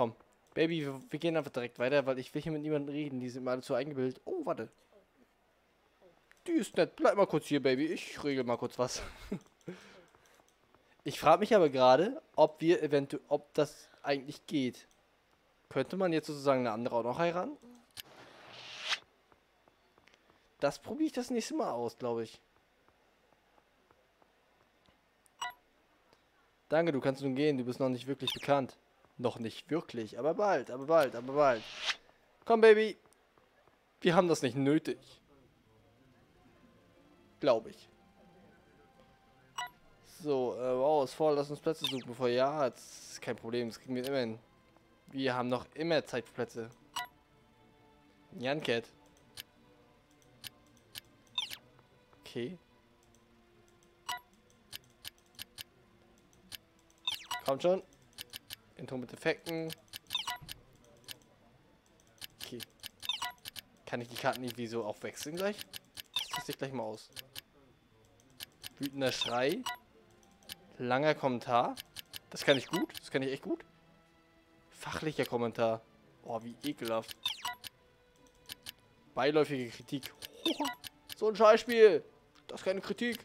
Komm. Baby, wir, wir gehen einfach direkt weiter, weil ich will hier mit niemandem reden. Die sind mal zu eingebildet. Oh, warte. Die ist nett. Bleib mal kurz hier, Baby. Ich regel mal kurz was. ich frage mich aber gerade, ob wir eventuell, ob das eigentlich geht. Könnte man jetzt sozusagen eine andere auch noch heiraten? Das probiere ich das nächste Mal aus, glaube ich. Danke, du kannst nun gehen. Du bist noch nicht wirklich bekannt. Noch nicht wirklich, aber bald, aber bald, aber bald. Komm, Baby. Wir haben das nicht nötig. Glaube ich. So, äh, wow, ist voll. Lass uns Plätze suchen, bevor ja, das ist kein Problem. Das kriegen wir immer hin. Wir haben noch immer Zeit für Plätze. Jan Cat. Okay. Kommt schon. Intro mit Effekten. Okay. Kann ich die Karten irgendwie so auch wechseln gleich? Das teste ich gleich mal aus. Wütender Schrei. Langer Kommentar. Das kann ich gut. Das kann ich echt gut. Fachlicher Kommentar. Oh, wie ekelhaft. Beiläufige Kritik. so ein Scheißspiel. Das ist keine Kritik.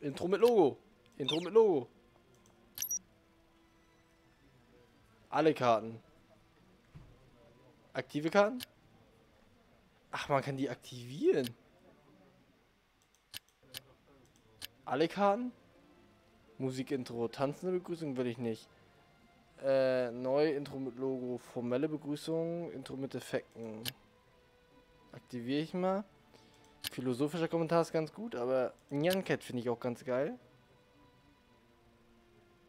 Intro mit Logo. Intro mit Logo. Alle Karten. Aktive Karten? Ach, man kann die aktivieren. Alle Karten? Musikintro. Tanzende Begrüßung will ich nicht. Äh, neu, Intro mit Logo. Formelle Begrüßung. Intro mit Effekten. Aktiviere ich mal. Philosophischer Kommentar ist ganz gut, aber Nyan Cat finde ich auch ganz geil.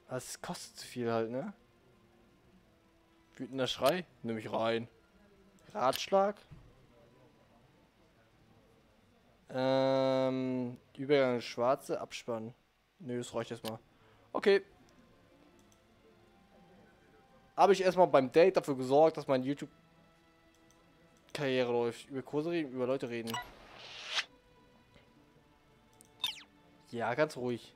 Das kostet zu viel halt, ne? Wütender Schrei? Nimm ich rein. Ratschlag? Ähm, Übergang Schwarze, Abspann. Nö, das reicht erstmal. Okay. Habe ich erstmal beim Date dafür gesorgt, dass mein YouTube-Karriere läuft. Über Kurse reden, über Leute reden. Ja, ganz ruhig.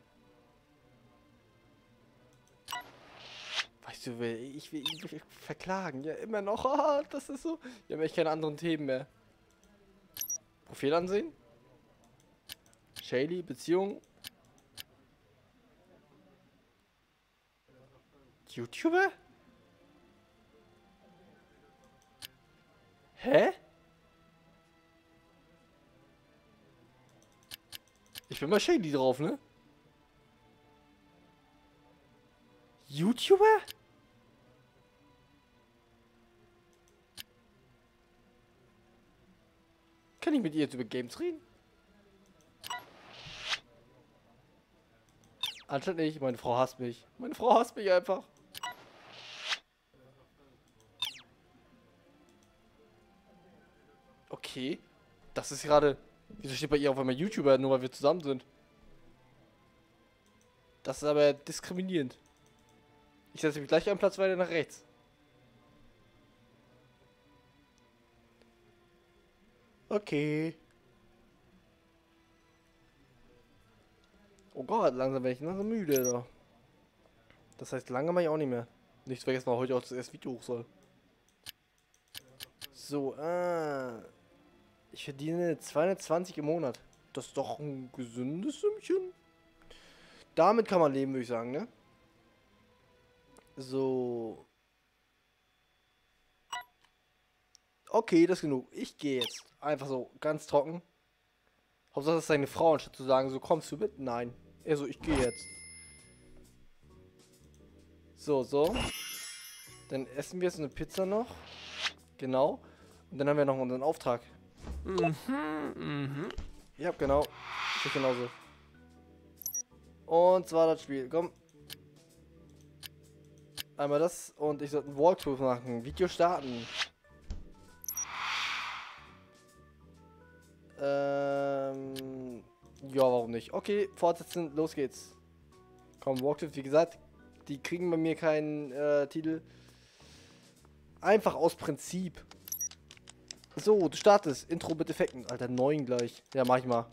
Du, ich will ihn verklagen. Ja, immer noch. Ah, das ist so. Wir haben echt keine anderen Themen mehr. Profil ansehen. Shaylee, Beziehung. YouTuber? Hä? Ich bin mal Shady drauf, ne? YouTuber? Kann ich mit ihr jetzt über Games reden? Anstatt nicht, meine Frau hasst mich. Meine Frau hasst mich einfach. Okay. Das ist gerade... Wieso steht bei ihr auf einmal YouTuber, nur weil wir zusammen sind? Das ist aber diskriminierend. Ich setze mich gleich einen Platz weiter nach rechts. Okay. Oh Gott, langsam werde ich langsam müde, da. Das heißt, lange mache ich auch nicht mehr. Nicht vergessen, weil heute auch das erste Video hoch soll. So, äh. Ich verdiene 220 im Monat. Das ist doch ein gesundes Sümmchen. Damit kann man leben, würde ich sagen, ne? So. Okay, das ist genug. Ich gehe jetzt. Einfach so, ganz trocken. Hauptsache, das ist seine Frau, anstatt zu sagen, so kommst du mit? Nein. Er so, ich gehe jetzt. So, so. Dann essen wir jetzt eine Pizza noch. Genau. Und dann haben wir noch unseren Auftrag. Mhm, mhm. Ja, genau. Ich genauso. Und zwar das Spiel. Komm. Einmal das und ich sollte ein Walkthrough machen. Video starten. Ähm, ja, warum nicht? Okay, fortsetzen, los geht's. Komm, Walkthrough, wie gesagt, die kriegen bei mir keinen äh, Titel. Einfach aus Prinzip. So, du startest. Intro mit Effekten. Alter, neun gleich. Ja, mach ich mal.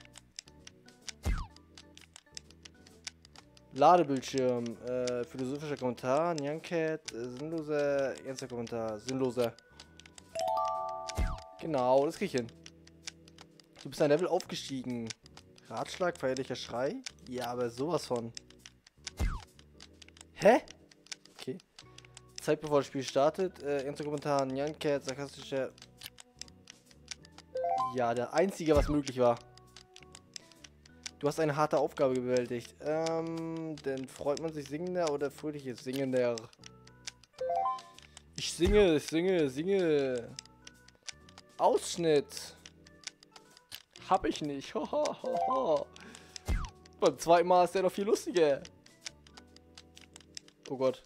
Ladebildschirm. Äh, philosophischer Kommentar. Nyancat. Äh, sinnloser. Ernster Kommentar. Sinnloser. Genau, das krieg ich hin. Du bist ein Level aufgestiegen. Ratschlag, feierlicher Schrei? Ja, aber sowas von. Hä? Okay. Zeit bevor das Spiel startet. Äh, ernster Kommentar. Nyancat. Sarkastischer. Ja, der einzige, was möglich war. Du hast eine harte Aufgabe bewältigt. Ähm, denn freut man sich singender oder fröhlich singender? Ich singe, ich singe, singe. Ausschnitt. Hab ich nicht. Beim zweiten Mal ist der noch viel lustiger. Oh Gott.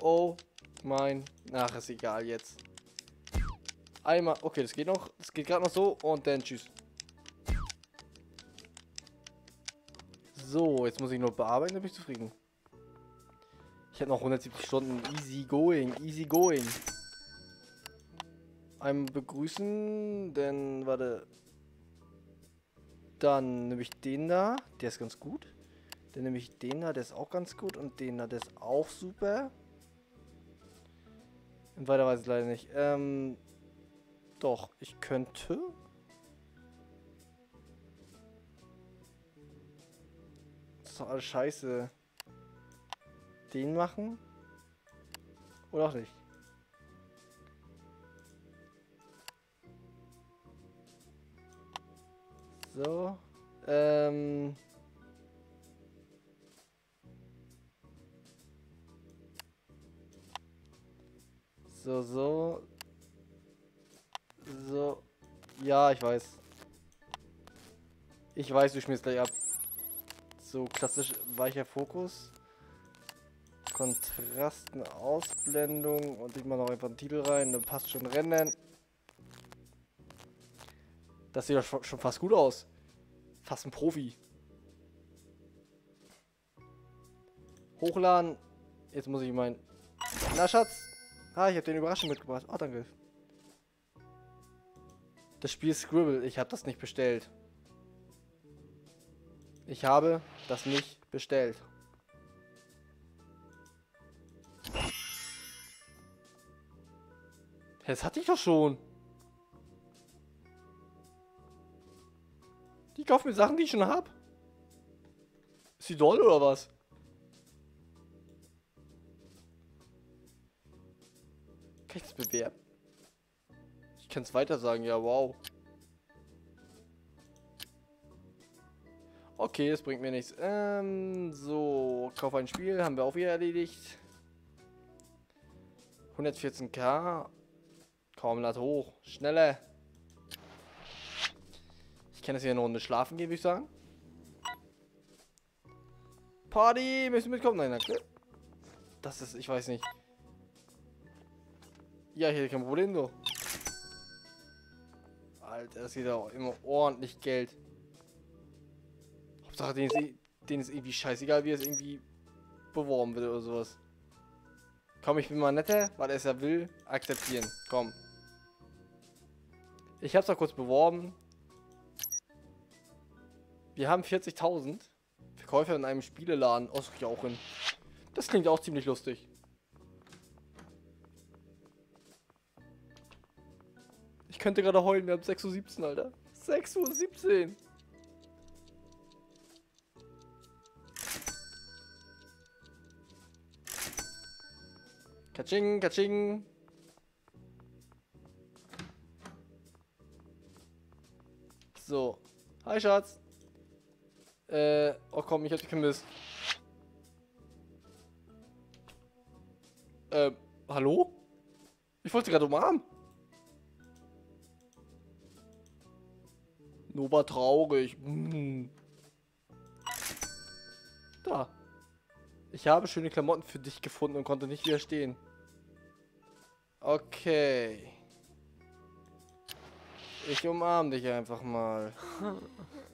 Oh mein. Ach, ist egal jetzt. Einmal. Okay, das geht noch. Das geht gerade noch so. Und dann tschüss. So, jetzt muss ich nur bearbeiten, dann bin ich zufrieden. Ich habe noch 170 Stunden. Easy going, easy going. Einmal begrüßen, denn, warte. Dann nehme ich den da, der ist ganz gut. Dann nehme ich den da, der ist auch ganz gut. Und den da, der ist auch super. Und weiter weiß ich leider nicht. Ähm, doch, ich könnte... doch alles scheiße. Den machen? Oder auch nicht? So. Ähm. So, so. So. Ja, ich weiß. Ich weiß, du schmierst gleich ab. So, klassisch weicher Fokus. Kontrasten, Ausblendung und ich mache noch einfach einen Titel rein, dann passt schon Rennen. Das sieht doch schon fast gut aus. Fast ein Profi. Hochladen. Jetzt muss ich meinen... Na, Schatz. Ah, ich habe den Überraschung mitgebracht. Oh, danke. Das Spiel Scribble. Ich habe das nicht bestellt. Ich habe das nicht bestellt. Das hatte ich doch schon. Die kaufen mir Sachen, die ich schon habe. Ist die doll oder was? Kann ich das bewerben? Ich kann es weiter sagen, ja, wow. Okay, das bringt mir nichts. Ähm, so, Kauf ein Spiel, haben wir auch wieder erledigt. 114k. Kaum lad hoch. Schneller. Kann jetzt hier eine Runde schlafen gehen, würde ich sagen. Party, müssen du mitkommen? Nein, danke. Das ist, ich weiß nicht. Ja, hier kein Problem, so. Alter, das geht auch immer ordentlich Geld. Hauptsache, denen ist, denen ist irgendwie scheißegal, wie es irgendwie beworben wird oder sowas. Komm, ich bin mal netter, weil er es ja will. Akzeptieren. Komm. Ich hab's doch kurz beworben. Wir haben 40.000 Verkäufer in einem Spieleladen. Oh, auch hin. Das klingt auch ziemlich lustig. Ich könnte gerade heulen, wir haben 6.17 Uhr, Alter. 6.17 Uhr. Katsching, katsching. So. Hi, Schatz. Äh, oh komm, ich hab dich vermisst. Äh, hallo? Ich wollte gerade umarmen. Nova traurig. Hm. Da. Ich habe schöne Klamotten für dich gefunden und konnte nicht widerstehen. Okay. Ich umarm dich einfach mal.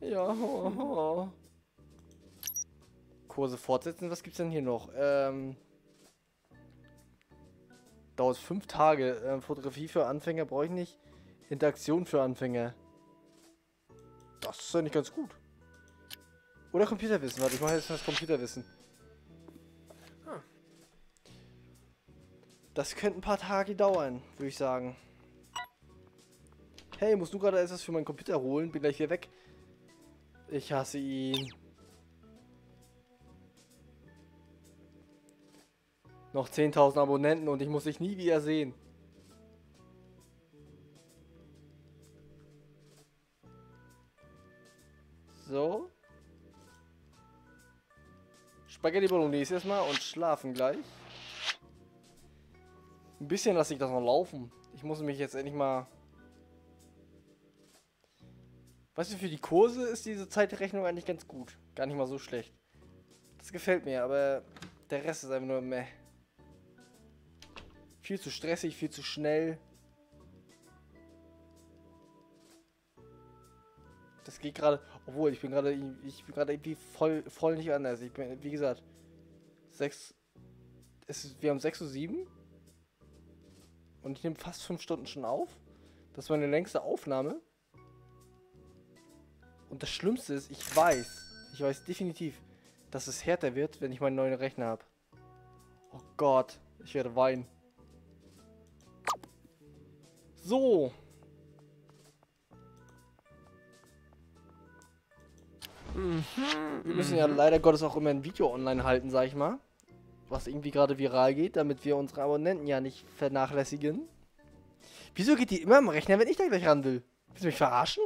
Ja. Kurse fortsetzen. Was gibt's denn hier noch? Ähm, dauert fünf Tage. Ähm, Fotografie für Anfänger brauche ich nicht. Interaktion für Anfänger. Das ist eigentlich ganz gut. Oder Computerwissen. Warte, ich mache jetzt das Computerwissen. Das könnte ein paar Tage dauern, würde ich sagen. Hey, musst du gerade etwas für meinen Computer holen? Bin gleich hier weg. Ich hasse ihn. Noch 10.000 Abonnenten und ich muss dich nie wieder sehen. So. Spaghetti Bolognese erstmal und schlafen gleich. Ein bisschen lasse ich das noch laufen. Ich muss mich jetzt endlich mal... Weißt du, für die Kurse ist diese Zeitrechnung eigentlich ganz gut. Gar nicht mal so schlecht. Das gefällt mir, aber der Rest ist einfach nur meh. Viel zu stressig, viel zu schnell. Das geht gerade, obwohl ich bin gerade, ich bin gerade irgendwie voll, voll nicht anders. Ich bin, wie gesagt, 6, es ist, wir haben 6.07 Uhr und ich nehme fast 5 Stunden schon auf. Das war meine längste Aufnahme. Und das Schlimmste ist, ich weiß, ich weiß definitiv, dass es härter wird, wenn ich meinen neuen Rechner habe. Oh Gott, ich werde weinen. So. Wir müssen ja leider Gottes auch immer ein Video online halten, sag ich mal. Was irgendwie gerade viral geht, damit wir unsere Abonnenten ja nicht vernachlässigen. Wieso geht die immer am Rechner, wenn ich da gleich ran will? Willst du mich verarschen?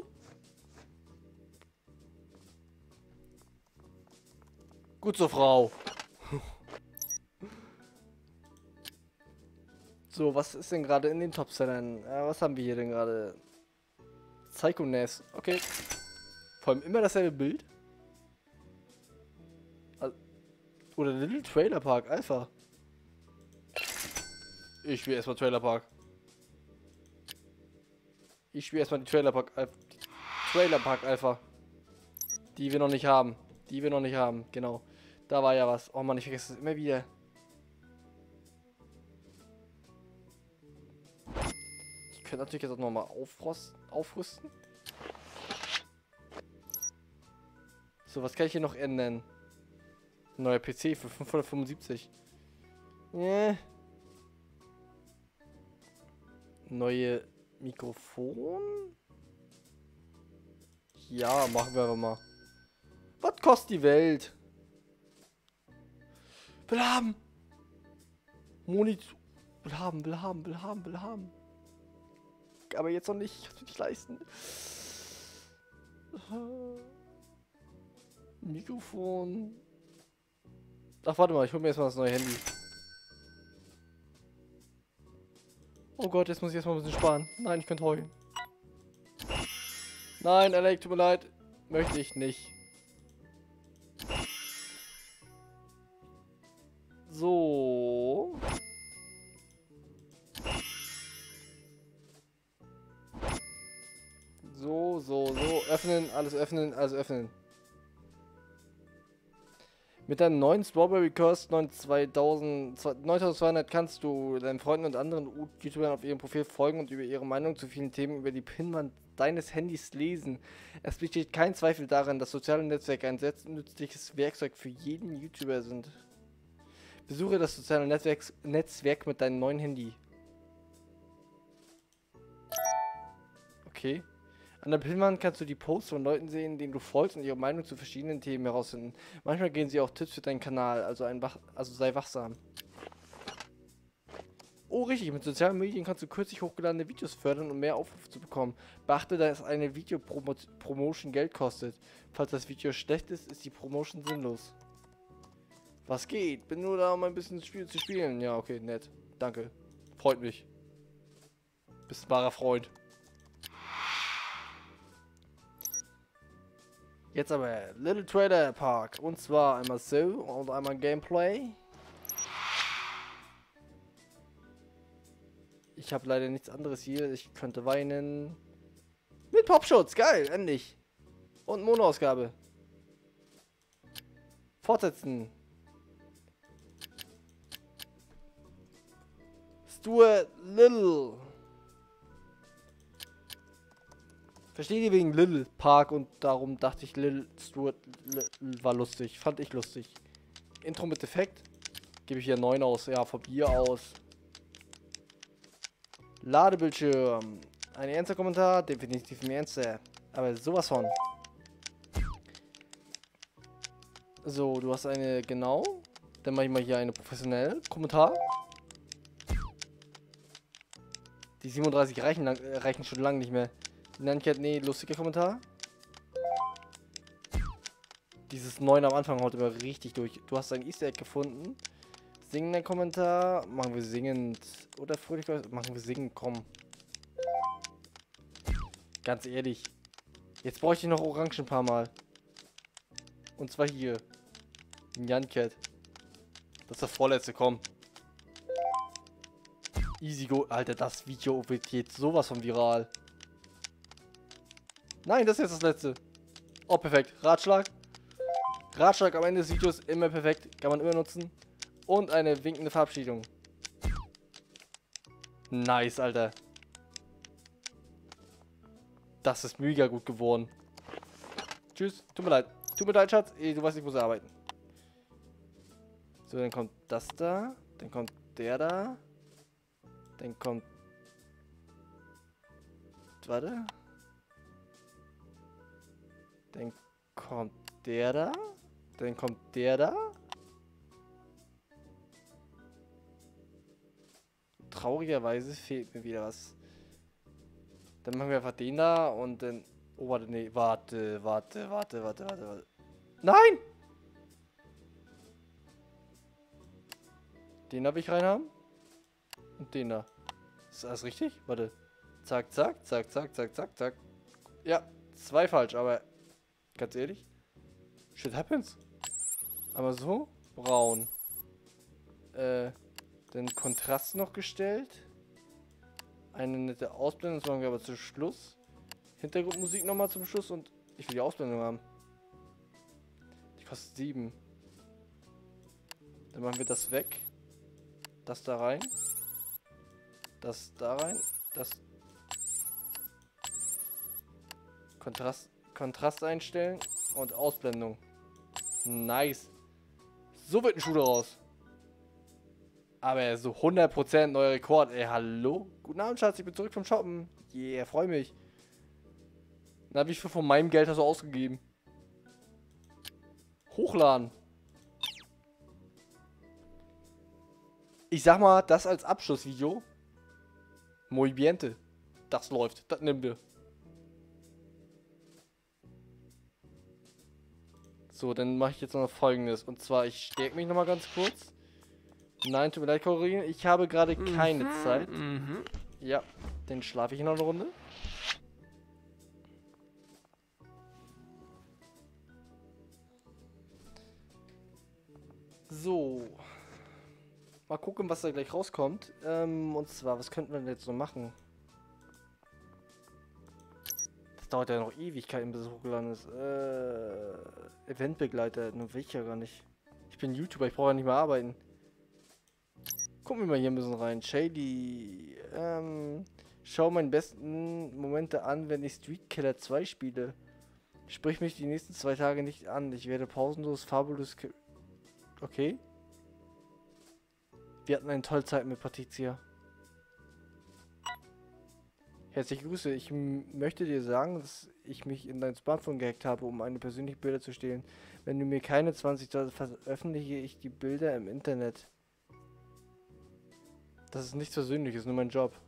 Gut so, Frau. So, was ist denn gerade in den Top-Sellern? Äh, was haben wir hier denn gerade? Psycho Ness. Okay. Vor allem immer dasselbe Bild. Oder Little Trailer Park Alpha. Ich spiele erstmal Trailer Park. Ich spiele erstmal die Trailer Park Alpha. Trailer Park Alpha. Die wir noch nicht haben. Die wir noch nicht haben, genau. Da war ja was. Oh Mann, ich vergesse es immer wieder. könnte natürlich jetzt auch nochmal aufrüsten. So, was kann ich hier noch ändern? Neuer PC für 575. Yeah. Neue Mikrofon? Ja, machen wir aber mal. Was kostet die Welt? Will haben. Monitor. Will haben, will haben, will haben, will haben aber jetzt noch nicht. Ich kann nicht leisten. Mikrofon. Ach, warte mal, ich hol mir erstmal das neue Handy. Oh Gott, jetzt muss ich erstmal ein bisschen sparen. Nein, ich könnte heulen. Nein, Alec, tut mir leid. Möchte ich nicht. So. So, so, so. Öffnen, alles öffnen, alles öffnen. Mit deinem neuen Strawberry Curse 9200 kannst du deinen Freunden und anderen YouTubern auf ihrem Profil folgen und über ihre Meinung zu vielen Themen über die Pinwand deines Handys lesen. Es besteht kein Zweifel daran, dass soziale Netzwerke ein sehr nützliches Werkzeug für jeden YouTuber sind. Besuche das soziale Netzwerk, Netzwerk mit deinem neuen Handy. Okay. An der Pinwand kannst du die Posts von Leuten sehen, denen du folgst und ihre Meinung zu verschiedenen Themen herausfinden. Manchmal gehen sie auch Tipps für deinen Kanal, also, Wach also sei wachsam. Oh, richtig, mit sozialen Medien kannst du kürzlich hochgeladene Videos fördern, um mehr Aufrufe zu bekommen. Beachte, dass eine Videopromotion Geld kostet. Falls das Video schlecht ist, ist die Promotion sinnlos. Was geht? Bin nur da, um ein bisschen Spiel zu spielen. Ja, okay, nett. Danke. Freut mich. Bist ein wahrer Freund. Jetzt aber Little Trailer Park. Und zwar einmal so und einmal Gameplay. Ich habe leider nichts anderes hier. Ich könnte weinen. Mit Popschutz. Geil, endlich. Und Monoausgabe. Fortsetzen. Stuart Little. Versteht ihr wegen Little Park und darum dachte ich, Little Stuart war lustig. Fand ich lustig. Intro mit Effekt. Gebe ich hier 9 aus. Ja, von Bier aus. Ladebildschirm. Ein ernster Kommentar? Definitiv ein ernster. Aber sowas von. So, du hast eine genau. Dann mache ich mal hier eine professionelle Kommentar. Die 37 reichen, lang, äh, reichen schon lange nicht mehr. Nancat, nee, lustiger Kommentar. Dieses 9 am Anfang haut immer richtig durch. Du hast ein Easter Egg gefunden. Singender Kommentar. Machen wir singend. Oder fröhlich. Machen wir singend, komm. Ganz ehrlich. Jetzt bräuchte ich noch Orangen ein paar Mal. Und zwar hier. Nyancat. Das ist das vorletzte, komm. Easy go. Alter, das Video wird jetzt sowas von viral. Nein, das ist jetzt das letzte. Oh, perfekt. Ratschlag. Ratschlag am Ende des Videos immer perfekt. Kann man immer nutzen. Und eine winkende Verabschiedung. Nice, Alter. Das ist mega gut geworden. Tschüss. Tut mir leid. Tut mir leid, Schatz. Du weißt, ich muss arbeiten. So, dann kommt das da. Dann kommt der da. Dann kommt... Warte. Dann kommt der da. Dann kommt der da. Traurigerweise fehlt mir wieder was. Dann machen wir einfach den da und dann... Oh, warte, nee, warte, warte, warte, warte, warte, warte. Nein! Den habe ich reinhaben. Und den da. Ist alles richtig? Warte. Zack, zack, zack, zack, zack, zack, zack. Ja, zwei falsch, aber ganz ehrlich. Shit happens. Aber so. Braun. Äh, den Kontrast noch gestellt. Eine nette Ausblendung, das machen wir aber zum Schluss. Hintergrundmusik nochmal zum Schluss und ich will die Ausblendung haben. Die kostet 7. Dann machen wir das weg. Das da rein. Das da rein. Das. Kontrast, Kontrast einstellen und Ausblendung. Nice. So wird ein Schuh daraus. Aber so 100% neuer Rekord. Ey, hallo? Guten Abend, Schatz. Ich bin zurück vom Shoppen. Yeah, freue mich. Na, wie viel von meinem Geld hast du ausgegeben? Hochladen. Ich sag mal, das als Abschlussvideo. Muy biente. Das läuft. Das nimm dir. So, dann mache ich jetzt noch folgendes. Und zwar, ich stärke mich nochmal ganz kurz. Nein, tut mir leid, Corinne. Ich habe gerade mhm, keine Zeit. Mhm. Ja, dann schlafe ich noch eine Runde. So. Mal gucken, was da gleich rauskommt. Ähm, und zwar, was könnten wir denn jetzt so machen? Das dauert ja noch Ewigkeiten, bis es hochgeladen ist. Äh, Eventbegleiter, nur will ich ja gar nicht. Ich bin YouTuber, ich brauche ja nicht mehr arbeiten. Gucken wir mal hier ein bisschen rein. Shady. Ähm, schau meine besten Momente an, wenn ich Street Killer 2 spiele. Sprich mich die nächsten zwei Tage nicht an. Ich werde pausenlos, fabulous... Okay. Wir hatten eine tolle Zeit mit Patricia. Herzliche Grüße. Ich möchte dir sagen, dass ich mich in dein Smartphone gehackt habe, um eine persönliche Bilder zu stehlen. Wenn du mir keine 20 Dollar veröffentliche ich die Bilder im Internet. Das ist nichts Persönliches, nur mein Job.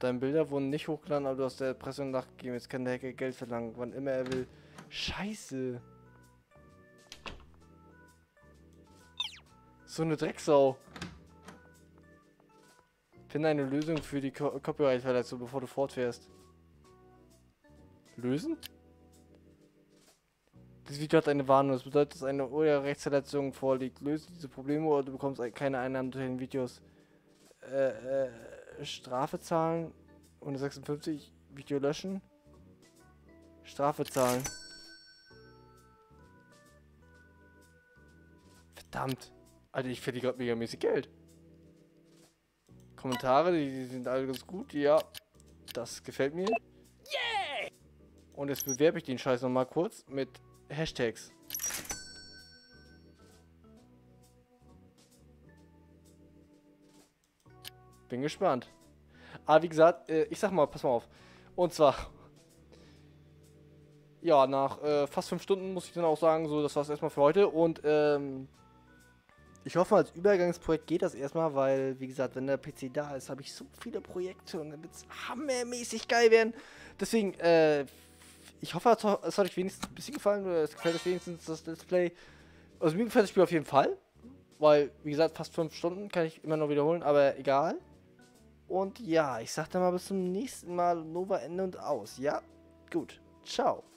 Deine Bilder wurden nicht hochgeladen, aber du hast der Erpressung nachgegeben. Jetzt kann der Hacker Geld verlangen, wann immer er will. Scheiße. So eine Drecksau. Finde eine Lösung für die Co Copyright-Verletzung, bevor du fortfährst. Lösen? Dieses Video hat eine Warnung. Das bedeutet, dass eine Urheberrechtsverletzung vorliegt. Löse diese Probleme oder du bekommst keine Einnahmen durch den Videos. Äh, äh, Strafe zahlen. 156 Video löschen. Strafe zahlen. Verdammt. Alter, ich verliere gerade megamäßig Geld. Kommentare, die, die sind alle ganz gut. Ja, das gefällt mir. Yeah! Und jetzt bewerbe ich den Scheiß nochmal kurz mit Hashtags. Bin gespannt. Aber wie gesagt, äh, ich sag mal, pass mal auf. Und zwar, ja, nach äh, fast fünf Stunden muss ich dann auch sagen, so, das war's erstmal für heute. Und ähm, ich hoffe, als Übergangsprojekt geht das erstmal, weil, wie gesagt, wenn der PC da ist, habe ich so viele Projekte und dann wird es hammermäßig geil werden. Deswegen, äh, ich hoffe, es hat euch wenigstens ein bisschen gefallen oder es gefällt euch wenigstens das Display. Also mir gefällt das Spiel auf jeden Fall, weil, wie gesagt, fast fünf Stunden kann ich immer noch wiederholen, aber egal. Und ja, ich sag dann mal bis zum nächsten Mal. Nova Ende und aus. Ja? Gut. Ciao.